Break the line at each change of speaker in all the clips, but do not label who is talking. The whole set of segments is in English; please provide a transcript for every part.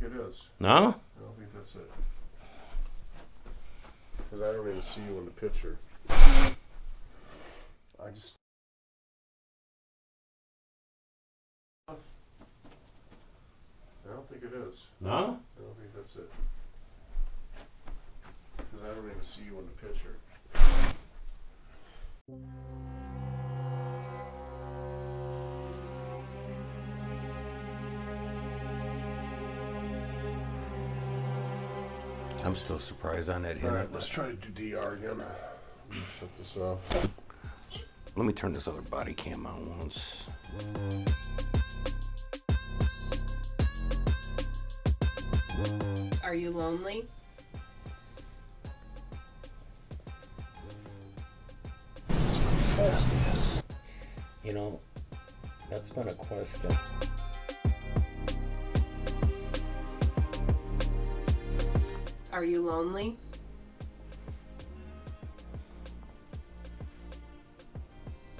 think it is.
No?
I don't think that's it. Because I don't even see you in the picture. I just. I don't think it is.
No?
I don't think that's it. Because I don't even see you in the picture.
I'm still surprised on that hit.
Alright, let's try to do DR again. Let me Shut this off.
Let me turn this other body cam on once.
Are you lonely?
That's pretty fast, it is.
You know, that's been a question.
Are you lonely?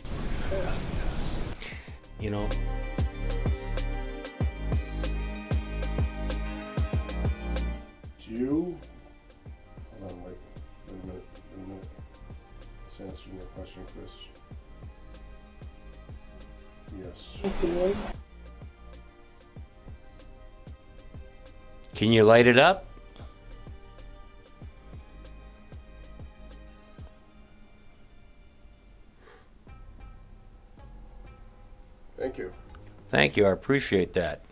Fast, it is.
You know,
Do you? Hold on, wait. Wait a minute. Wait a minute. Let's answer your question, Chris. Yes.
can you light it up?
Thank you.
Thank you. I appreciate that.